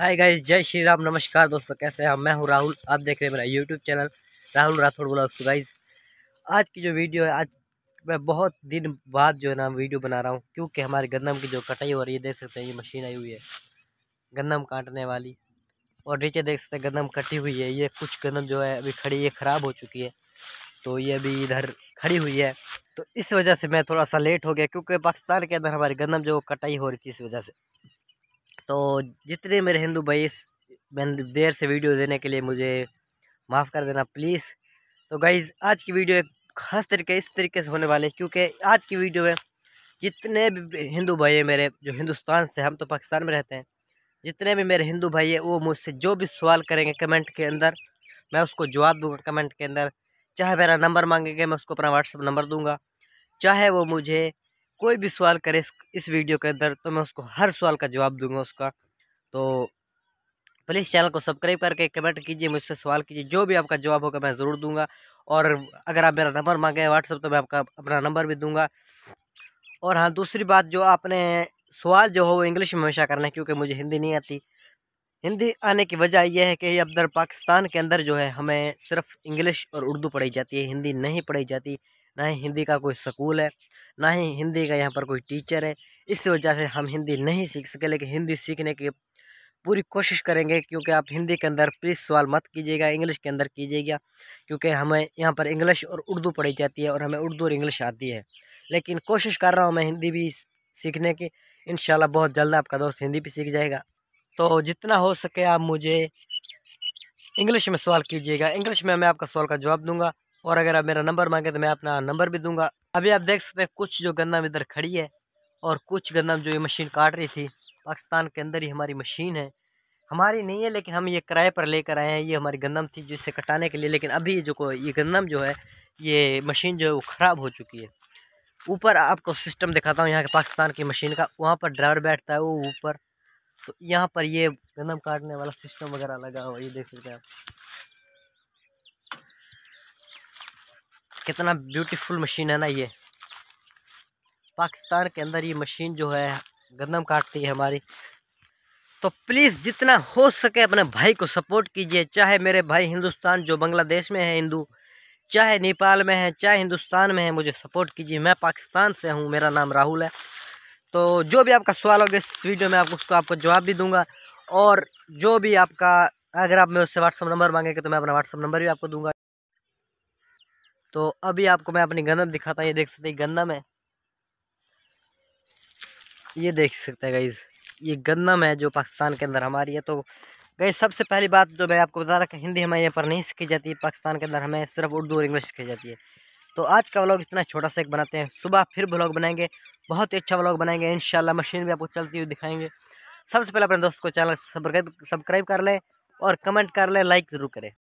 Hi guys जय श्री राम, नमस्कार दोस्तों, कैसे हैं मैं हूँ राहुल, आप देख रहे हैं मेरा यूट्यूब चैनल राहुल राठौड़ बोला तो गाइस आज की जो वीडियो है, आज मैं बहुत दिन बाद जो है ना वीडियो बना रहा हूँ, क्योंकि हमारे गंदम की जो कटाई हो रही है, देख सकते हैं, ये मशीन आई हुई है, गंदम काटने वाली। और नीचे देख सकते हैं, गंदम कटी हुई है, ये कुछ गंदम जो है, अभी खड़ी, ये ख़राब हो चुकी है तो ये अभी इधर खड़ी हुई है। तो इस वजह से मैं थोड़ा सा लेट हो गया, क्योंकि पाकिस्तान के अंदर हमारी गंदम जो कटाई हो रही थी, इस वजह से। तो जितने मेरे हिंदू भाई इस देर से वीडियो देने के लिए मुझे माफ़ कर देना, प्लीज़। तो गाइज़, आज की वीडियो एक ख़ास तरीके, इस तरीके से होने वाले क्योंकि आज की वीडियो में जितने भी हिंदू भाई हैं मेरे, जो हिंदुस्तान से, हम तो पाकिस्तान में रहते हैं, जितने भी मेरे हिंदू भाई हैं, वो मुझसे जो भी सवाल करेंगे कमेंट के अंदर, मैं उसको जवाब दूँगा कमेंट के अंदर। चाहे मेरा नंबर मांगेंगे, मैं उसको अपना व्हाट्सअप नंबर दूँगा। चाहे वो मुझे कोई भी सवाल करे इस, वीडियो के अंदर तो मैं उसको हर सवाल का जवाब दूँगा उसका। तो प्लीज़ चैनल को सब्सक्राइब करके कमेंट कीजिए मुझसे सवाल कीजिए जो भी आपका जवाब होगा मैं ज़रूर दूँगा। और अगर आप मेरा नंबर मांगे व्हाट्सअप तो मैं आपका अपना नंबर भी दूँगा। और हाँ दूसरी बात जो आपने सवाल जो हो वो इंग्लिश में हमेशा करना है क्योंकि मुझे हिंदी नहीं आती। हिंदी आने की वजह यह है कि अंदर पाकिस्तान के अंदर जो है हमें सिर्फ़ इंग्लिश और उर्दू पढ़ाई जाती है हिंदी नहीं पढ़ाई जाती। ना ही हिंदी का कोई स्कूल है, ना ही हिंदी का यहाँ पर कोई टीचर है। इस वजह से हम हिंदी नहीं सीख सके, लेकिन हिंदी सीखने की पूरी कोशिश करेंगे, क्योंकि आप हिंदी के अंदर प्लीज़ सवाल मत कीजिएगा इंग्लिश के अंदर कीजिएगा, क्योंकि हमें यहाँ पर इंग्लिश और उर्दू पढ़ी जाती है और हमें उर्दू और इंग्लिश आती है। लेकिन कोशिश कर रहा हूँ मैं हिंदी भी सीखने की। इन बहुत जल्द आपका दोस्त हिंदी भी सीख जाएगा। तो जितना हो सके आप मुझे इंग्लिश में सवाल कीजिएगा। इंग्लिश में मैं आपका सवाल का जवाब दूँगा। और अगर आप मेरा नंबर मांगे तो मैं अपना नंबर भी दूँगा। अभी आप देख सकते हैं कुछ जो गंदम इधर खड़ी है और कुछ गंदम जो ये मशीन काट रही थी, पाकिस्तान के अंदर ही हमारी मशीन है। हमारी नहीं है, लेकिन हम ये किराए पर लेकर आए हैं। ये हमारी गंदम थी जिससे कटाने के लिए, लेकिन अभी जो ये गंदम जो है, ये मशीन जो है वो ख़राब हो चुकी है। ऊपर आपको सिस्टम दिखाता हूँ यहाँ के पाकिस्तान की मशीन का। वहाँ पर ड्राइवर बैठता है वो ऊपर। तो यहाँ पर ये गंदम काटने वाला सिस्टम वगैरह लगा हुआ ये देख सकते हैं आप। कितना ब्यूटीफुल मशीन है ना ये। पाकिस्तान के अंदर ये मशीन जो है, गंदम काटती है हमारी। तो प्लीज़ जितना हो सके अपने भाई को सपोर्ट कीजिए। चाहे मेरे भाई हिंदुस्तान, जो बांग्लादेश में है हिंदू, चाहे नेपाल में है, चाहे हिंदुस्तान में है, मुझे सपोर्ट कीजिए। मैं पाकिस्तान से हूँ, मेरा नाम राहुल है। तो जो भी आपका सवाल होगा इस वीडियो में आपको उसको, आपको जवाब भी दूँगा। और जो भी आपका, अगर आप मेरे उससे व्हाट्सअप नंबर मांगेंगे तो मैं अपना व्हाट्सअप नंबर भी आपको दूँगा। तो अभी आपको मैं अपनी गंदम दिखाता हूँ, ये देख सकते हैं गंदम है। ये देख सकते हैं गाइज़ ये गंदम है जो पाकिस्तान के अंदर हमारी है। तो गई सबसे पहली बात जो मैं आपको बता रहा कि हिंदी हमें यहाँ पर नहीं सीखी जाती, पाकिस्तान के अंदर हमें सिर्फ़ उर्दू और इंग्लिश सीखी जाती है। तो आज का व्लॉग इतना छोटा सा एक बनाते हैं, सुबह फिर ब्लॉग बनाएँगे, बहुत ही अच्छा व्लॉग बनाएँगे इन मशीन भी आपको चलती हुई दिखाएँगे। सबसे पहले अपने दोस्त को चैनल सब्सक्राइब कर लें और कमेंट कर लें लाइक ज़रूर करें।